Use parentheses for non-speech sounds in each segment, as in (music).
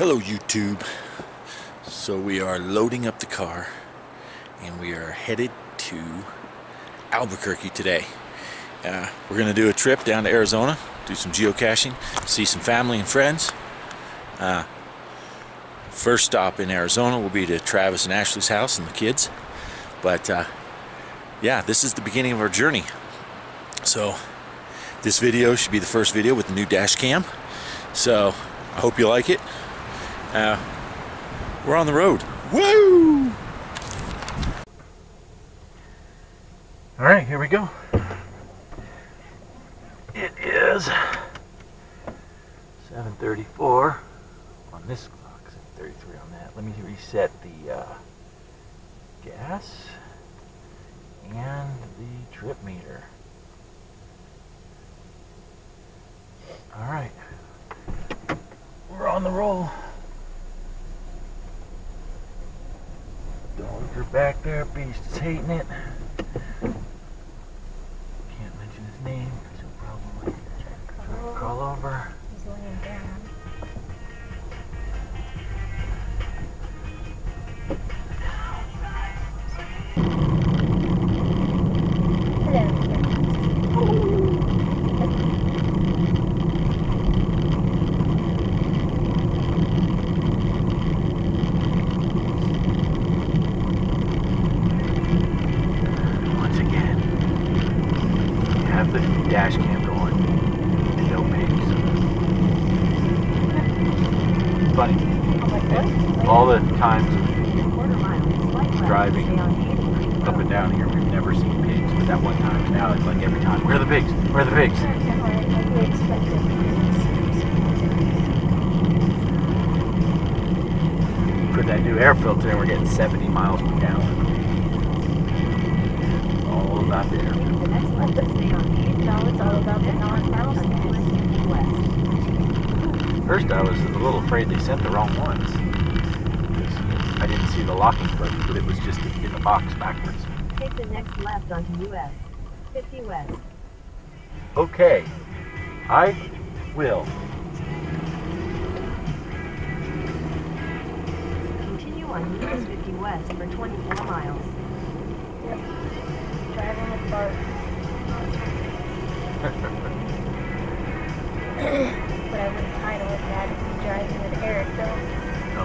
Hello YouTube. So we are loading up the car and we are headed to Albuquerque today. Uh, we're going to do a trip down to Arizona, do some geocaching, see some family and friends. Uh, first stop in Arizona will be to Travis and Ashley's house and the kids. But uh, yeah, this is the beginning of our journey. So this video should be the first video with the new dash cam. So I hope you like it. Uh, we're on the road. Woo! All right, here we go. It is 7:34 on this clock. 7:33 on that. Let me reset the uh, gas and the trip meter. All right, we're on the roll. Dogs are back there. Beast is hating it. The dash cam going. No pigs. Funny. All the times driving up and down here, we've never seen pigs, but that one time, now it's like every time. Where are the pigs? Where are the pigs? Put that new air filter in, we're getting 70 miles per gallon. All about the air filter. No, it's all about the non-mouse First, I was a little afraid they sent the wrong ones. I didn't see the locking button, but it was just in the box backwards. Take the next left onto US 50 West. Okay, I will. Continue on US 50 West for 24 miles. Yep. Driving with Bart. But I wouldn't title it that if he's driving with Eric though. No.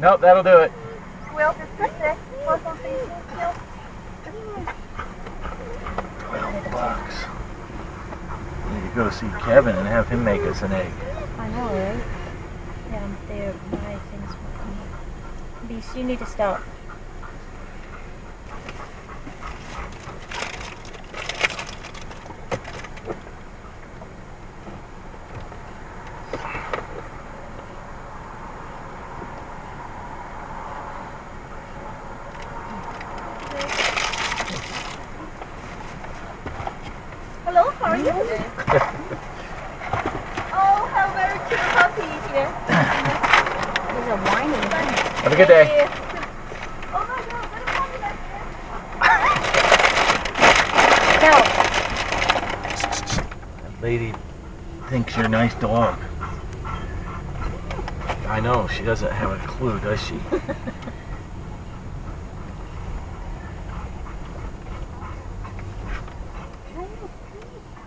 Nope, that'll do it. Well, it's perfect. Welcome, Facebook. Twelve bucks. Need to go see Kevin and have him make us an egg. I know, right? I'm there. My things will come up. Beast, you need to stop. Hello, how are you? (laughs) oh, how very cute puppy here. He's a whiny bunny. Have a good day. Oh my god, what a puppy back there. That lady thinks you're a nice dog. I know, she doesn't have a clue, does she? (laughs)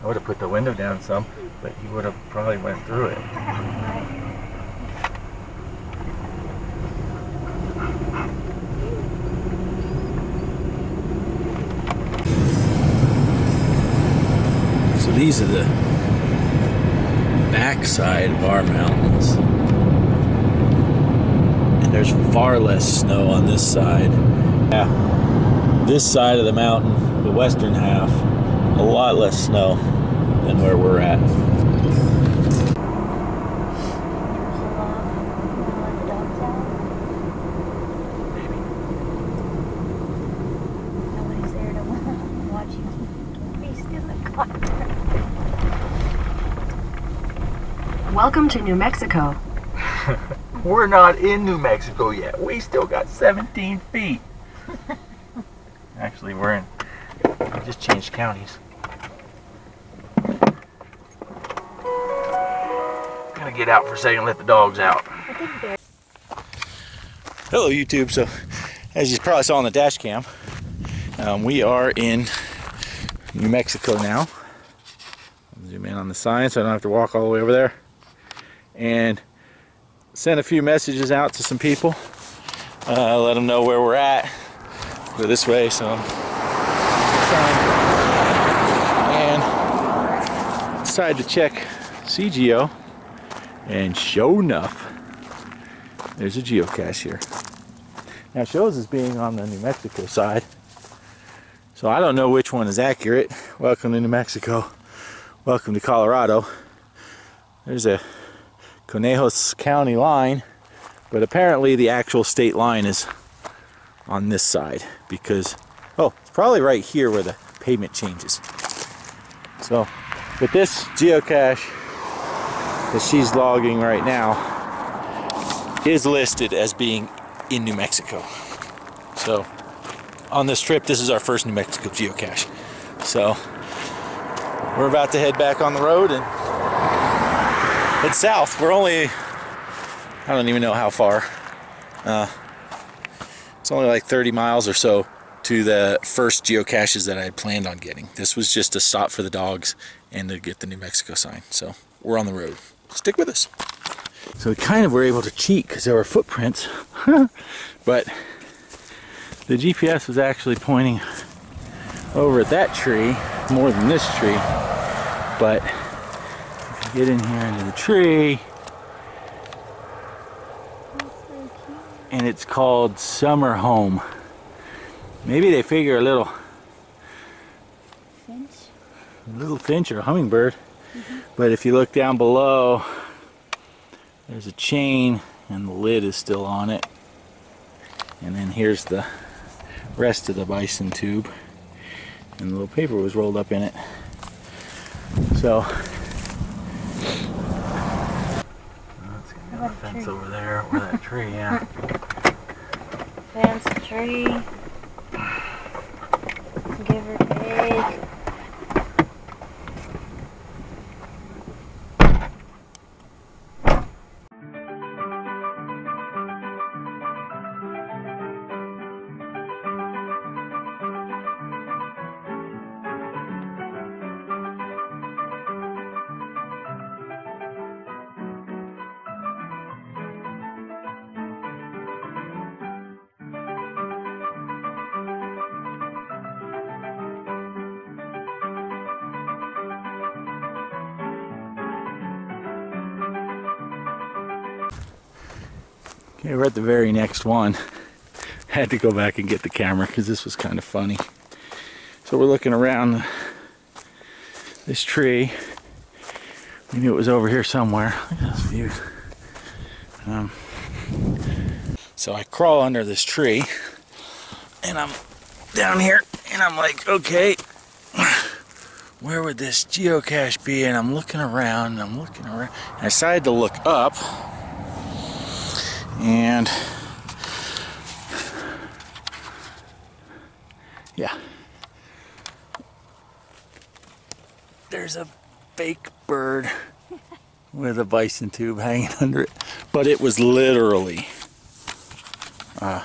I would have put the window down some, but he would have probably went through it. So these are the backside of our mountains. And there's far less snow on this side. Yeah. This side of the mountain, the western half, a lot less snow than where we're at. Maybe. Nobody's there to watch you beast in the car. Welcome to New Mexico. (laughs) We're not in New Mexico yet. We still got 17 feet. (laughs) Actually, we're in. We just changed counties. Gonna get out for a second, let the dogs out. I think they're Hello YouTube. So as you probably saw on the dash cam, um, we are in New Mexico now. Zoom in on the sign so I don't have to walk all the way over there. And sent a few messages out to some people. Uh, let them know where we're at. Go this way, so and decided to check c:geo and sure enough there's a geocache here. Now shows as being on the New Mexico side. So I don't know which one is accurate. Welcome to New Mexico. Welcome to Colorado. There's a Conejos County line, but apparently the actual state line is on this side because, oh, it's probably right here where the pavement changes. So, but this geocache that she's logging right now is listed as being in New Mexico. So on this trip, this is our first New Mexico geocache. So we're about to head back on the road and head south. We're only, I don't even know how far. Uh, it's only like 30 miles or so to the first geocaches that I had planned on getting. This was just a stop for the dogs and to get the New Mexico sign. So we're on the road. Stick with us. So we kind of were able to cheat because there were footprints. (laughs) but the GPS was actually pointing over at that tree more than this tree. But get in here into the tree, and it's called Summer Home. Maybe they figure a little finch. a little finch or a hummingbird. Mm-hmm. But if you look down below, there's a chain and the lid is still on it. And then here's the rest of the bison tube. And the little paper was rolled up in it. So Let's get fence tree? over there or that tree, yeah. Fence tree. Give or take. We're at the very next one. Had to go back and get the camera because this was kind of funny. So we're looking around this tree. We knew it was over here somewhere. Look at this view. Um, so I crawl under this tree and I'm down here and I'm like, okay, where would this geocache be? And I'm looking around and I'm looking around. I decided to look up and yeah. There's a fake bird with a bison tube hanging (laughs) under it but it was literally uh,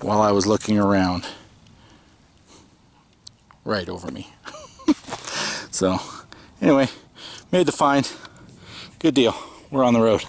while I was looking around right over me. (laughs) So anyway made the find. Good deal. We're on the road